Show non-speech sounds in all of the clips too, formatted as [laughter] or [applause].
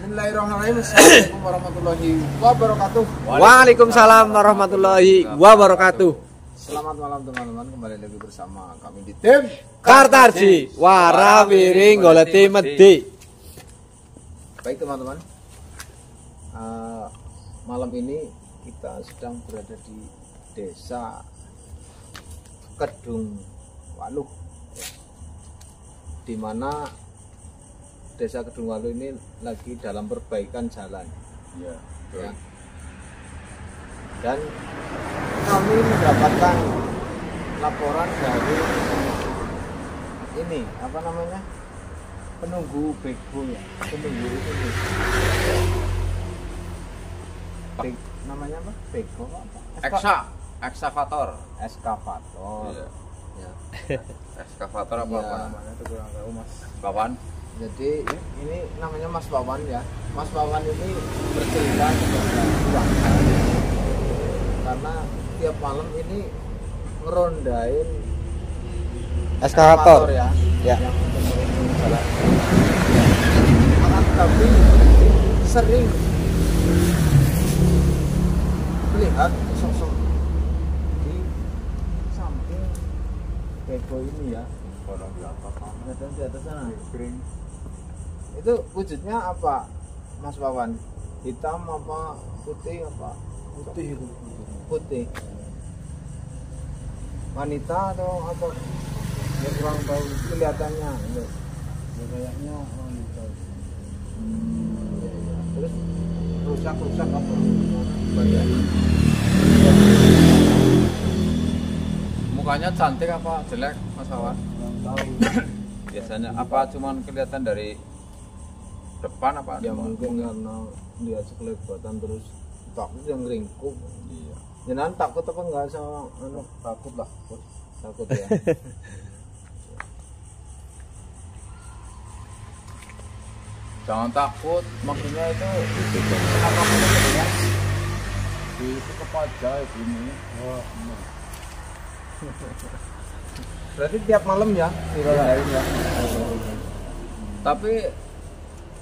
Bismillahirrahmanirrahim. [coughs] Assalamualaikum warahmatullahi wabarakatuh. Waalaikumsalam warahmatullahi wabarakatuh. Selamat malam teman-teman, kembali lagi bersama kami di tim Kartarji warawiring goleti medi. Baik teman-teman, Eh, malam ini kita sedang berada di desa Kedung Waluh, ya. di mana desa Kedung Waluh ini lagi dalam perbaikan jalan. Iya. ya. Dan kami mendapatkan laporan dari ini apa namanya penunggu bego ya penunggu itu. Be- namanya apa bego apa Eksa, ekskavator. eskavator Iya. ya. [laughs] Ekskavator apa Iya. apa namanya itu kurang tahu mas. Bawan. Jadi ini namanya Mas Wawan ya Mas Wawan ini bercerita keluarga karena tiap malam ini ngerondain Eskavator. ya, Ya. yang jalan. Akan tapi sering melihat sosok di samping bego ini ya Kalau di atas sana. Di atas sana. Itu wujudnya apa Mas Wawan? Hitam apa putih apa? Putih itu. Putih. Wanita atau apa? Ya kurang tahu kelihatannya itu ya, kayaknya wanita. Iya. terus rusak rusak apa? Bagian Mukanya cantik apa jelek mas kurang tahu. Biasanya apa cuman kelihatan dari depan apa? ya mungkin karena lihat sekelebatan terus takut yang ringkuk Iya. Jangan takut apa enggak sama anu takut lah takut ya [laughs] Jangan takut. maksudnya itu kenapa menurutnya Itu kepaja ini. oh, berarti tiap malam ya dirondain ya Tapi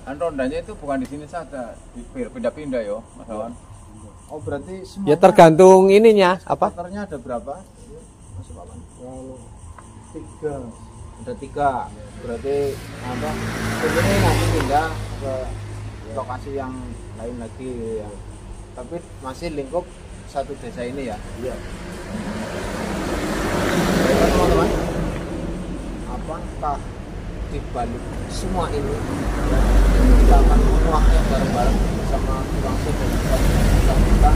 kan rondanya itu bukan di sini saja, di- pindah-pindah yo, Mas Bawan. oh berarti semua Ya tergantung ininya apa? Motornya ada berapa? Papan kalau tiga. Ada tiga. Berarti apa? Ini nanti pindah ke lokasi yang lain lagi ya. Tapi masih lingkup satu desa ini ya? Iya. Teman-teman apakah di balik semua ini kita akan menguaknya bareng-bareng bersama tukang dan tukang kita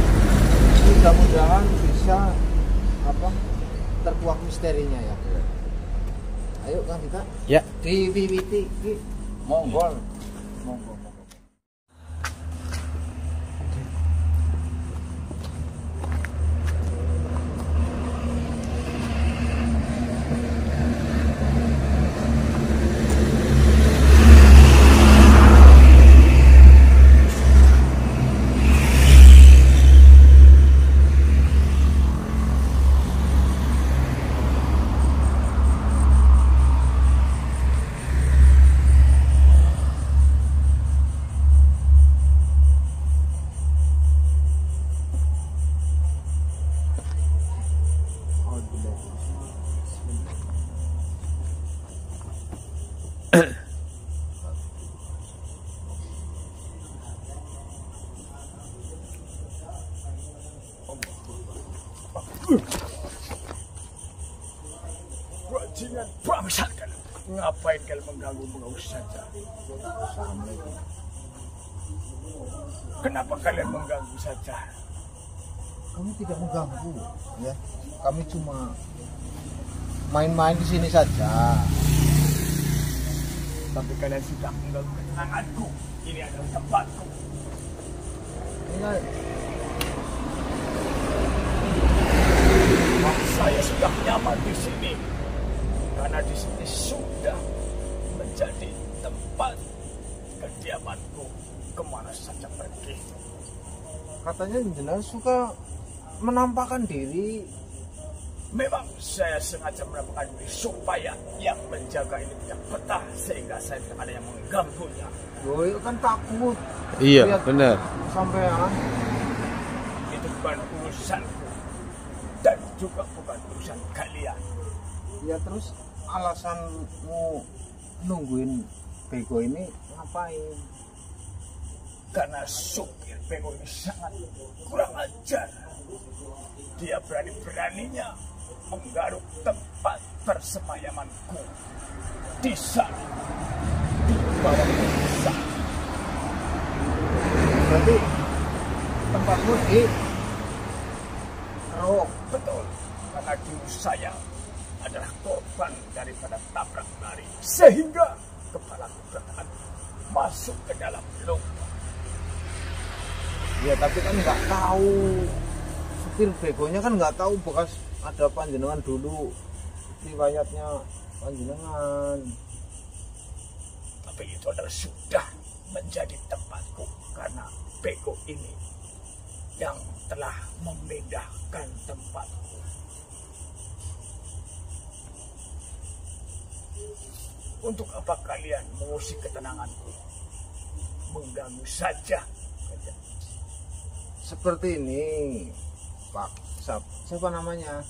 mudah-mudahan bisa apa terkuak misterinya ya. Ayo kan kita Ya. di monggo mengganggu mengganggu saja? Kenapa kalian mengganggu saja? kami tidak mengganggu ya kami cuma main-main di sini saja Tapi kalian sudah mengganggu ketenanganku. Ini adalah tempatku. ini Saya sudah nyaman di sini. Karena di sini sudah katanya jenengan suka menampakkan diri Memang saya sengaja melakukan ini supaya yang menjaga ini tidak betah sehingga saya tidak ada yang mengganggunya. Loh, itu kan takut Iya, Lihat. benar. sampean. Itu bukan urusanku dan juga bukan urusan kalian. Ya terus alasanmu nungguin bego ini ngapain? Karena supir bego ini sangat kurang ajar. Dia berani-beraninya menggaruk tempat persemayamanku di sana di bawah desa. Berarti tempatmu di Keruk. Betul, karena dulu saya adalah korban daripada tabrak lari sehingga kepala berantakan masuk ke dalam lubang. Ya tapi kan nggak tahu supir begonya kan nggak tahu bekas ada panjenengan dulu riwayatnya panjenengan. Tapi itu adalah sudah menjadi tempatku karena bego ini yang telah memindahkan tempatku. Untuk apa kalian mengusik ketenanganku? Mengganggu saja. Seperti ini, Pak. Siapa, siapa namanya?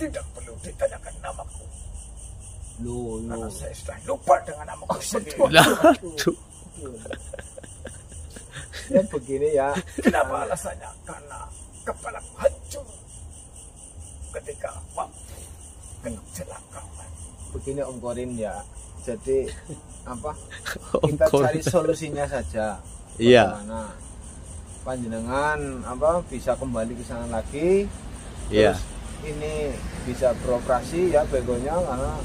Tidak perlu ditanyakan namaku. Lu, lu. Karena saya sudah lupa dengan namaku sendiri. Lah, aduh. Ya begini ya. Kenapa alasannya? Karena kepala hancur ketika waktu kecelakaan. Begini Om Korin ya. Jadi apa? [laughs] Kita cari solusinya saja. Iya. Bagaimana panjenengan apa bisa kembali ke sana lagi Iya. terus ini bisa beroperasi ya begonya karena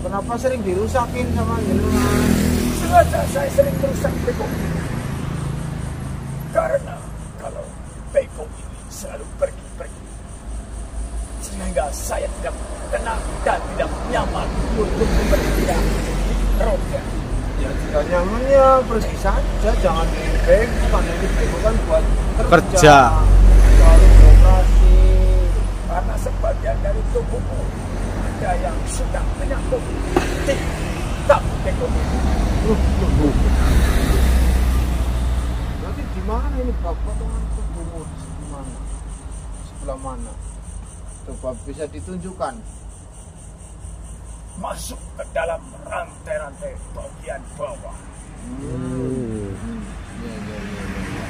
kenapa sering dirusakin sama jenengan Sengaja saya sering merusak beko. Karena kalau beko ini selalu pergi-pergi. Sehingga saya tidak tenang dan tidak nyaman untuk roda. Ya jika nyaman ya pergi saja jangan di bego karena ini bego kan buat kerja, Kerja. beroperasi Karena sebagian dari tubuhku ada yang di ini. Loh, loh, loh. Berarti di mana ini Pak? Potongan tubuhmu di mana? Sebelah mana? Coba bisa ditunjukkan. Masuk ke dalam rantai-rantai bagian bawah. Hmm. Ya, ya, ya, ya.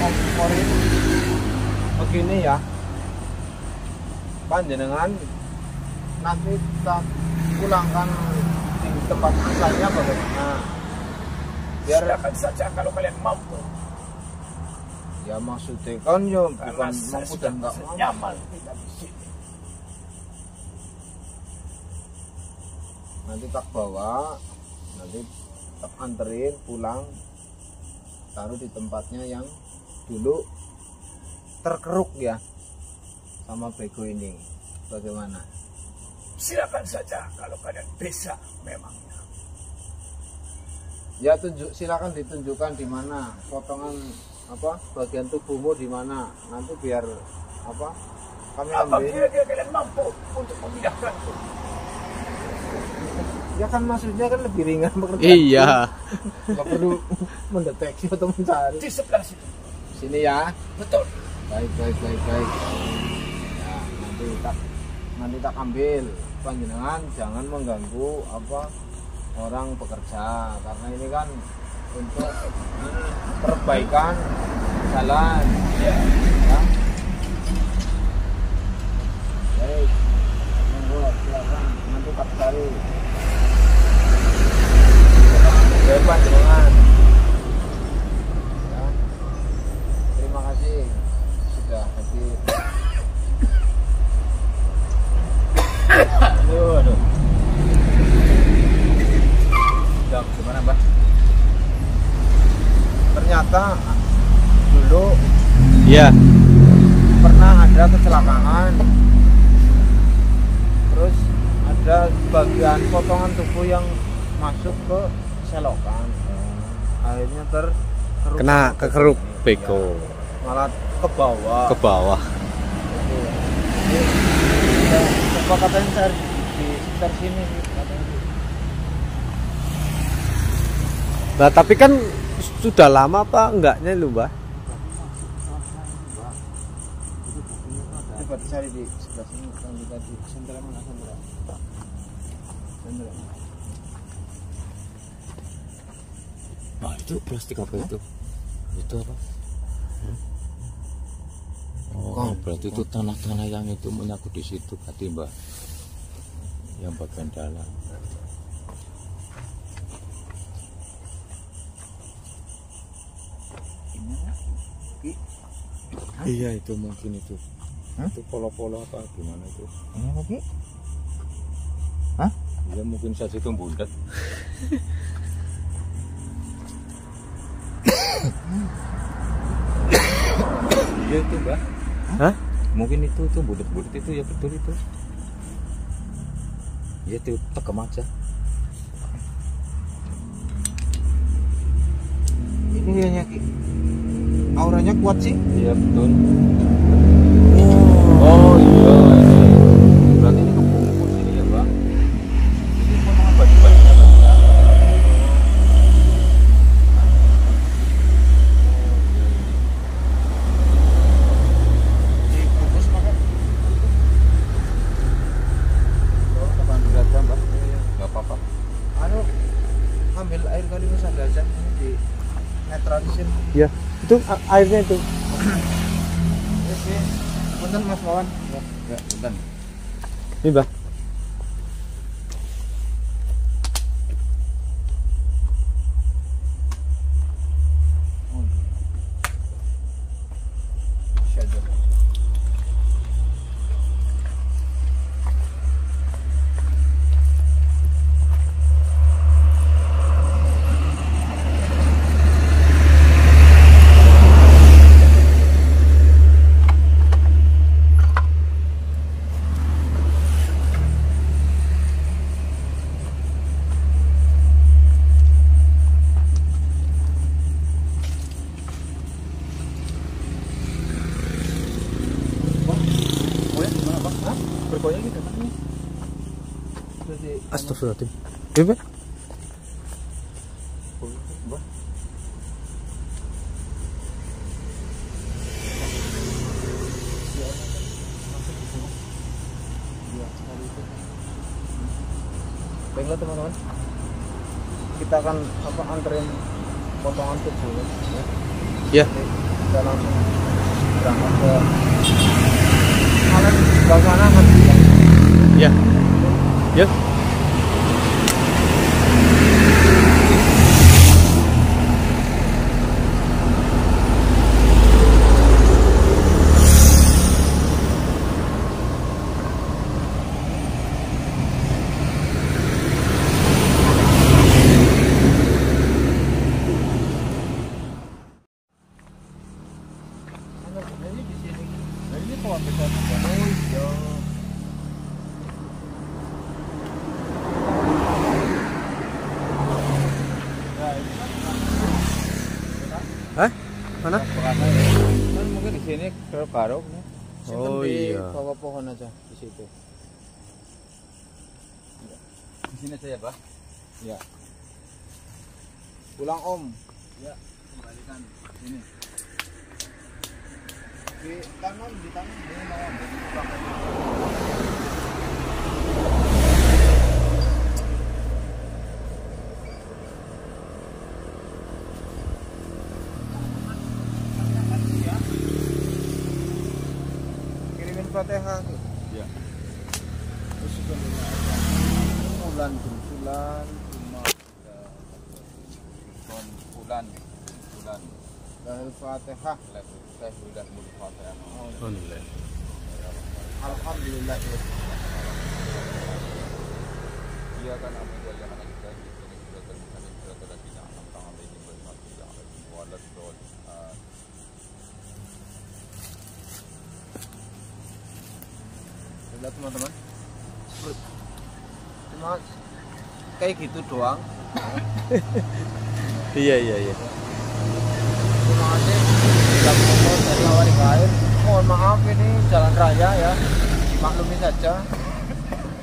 Baik, Korin, begini ya. Panjenengan nanti kita pulangkan di tempat asalnya bagaimana? Biar Silakan saja kalau kalian mampu. ya maksudnya kan ya Karena bukan mampu dan nggak mampu. nyaman di nanti tak bawa nanti tak anterin pulang taruh di tempatnya yang dulu terkeruk ya sama bego ini bagaimana Silakan saja kalau kalian bisa memangnya. ya tunjuk silakan ditunjukkan di mana potongan apa bagian tubuhmu di mana nanti biar apa kami ambil kira-kira kalian mampu untuk memindahkanku? Ya kan maksudnya kan lebih ringan pekerjaan. Iya. [laughs] nggak perlu mendeteksi atau mencari. Di sebelah situ. sini ya. Betul. baik baik baik baik. Ya nanti tak nanti tak ambil. Panjenengan jangan mengganggu apa orang bekerja karena ini kan untuk perbaikan jalan. Ya. ya. Baik. Monggo silakan. Nanti tak cari baik panjenengan ya terima kasih sudah hadir Aduh, aduh. Udah, gimana, Mbak? ternyata dulu Iya. pernah ada kecelakaan terus ada bagian potongan tubuh yang masuk ke selokan akhirnya ter Kena kekeruk beko. malah ke bawah ke bawah. Ya, coba katanya cari di sekitar sini. Nah, tapi kan sudah lama apa enggaknya lu, Mbah? coba cari di sebelah sini kan di tadi sentral mana sentral sentral Nah itu plastik apa itu? Itu apa? Oh, berarti itu tanah-tanah yang itu menyangkut di situ, berarti mbak. Yang bagian dalam. Iya itu mungkin itu. Itu polo-polo apa gimana itu? ini lagi Ya mungkin saja itu bundet. [laughs] Iya itu mbak. Hah? Mungkin itu tuh budet-budet itu ya betul itu. Ya itu tekem aja. ini kayaknya Ki. auranya kuat sih Iya betul. Oh iya ini. Berarti ini kebungkus ini ya bang. Ini potongan baju-bajunya bang. dibungkus pakai Oh teman aja mbak. Gak apa-apa. anu ambil air kali misal aja ini di netralisir Ya, itu airnya itu. punten mas Wawan ya Ya bentar. Ini, Mbah. Jadi, Astagfirullahaladzim. Iya. Baiklah teman-teman, kita akan apa anterin potongan tubuh ya. Ya. Kita langsung berangkat ke kalian sebelah sana nanti ya. Ya. Ya. Ini di sini. Nah, ini pohon besar. Oh iya. Nah, ini kan Hah? Mana? Bekasnya kan mungkin di sini garuk-garuk nih. Simpen Oh, di iya. bawah pohon aja di situ. Di sini aja ya, Pak. Ya. Pulang Om. Ya, kembalikan ini. Di tangan, di tangan. Di belakang. Kirimin Fatihah. tuh. Ya. Terus. Bulan bulan bulan bulan dari Fatihah. sudah mulai fatihah. Alhamdulillah. Alhamdulillah. ya. Iya kan apa yang yang akan kita ini sudah terbuka sudah terjadi anak tangan ini bersatu yang ada di walat dot. Lihat teman-teman. Cuma kayak gitu doang. [laughs] Iya, iya, iya. Aja sepeda motor dari awal hingga akhir mohon maaf ini jalan raya ya dimaklumi saja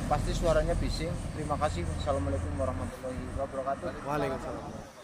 pasti suaranya bising terima kasih assalamualaikum warahmatullahi wabarakatuh Waalaikumsalam.